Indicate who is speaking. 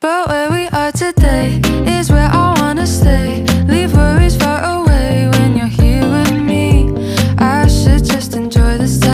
Speaker 1: But where we are today is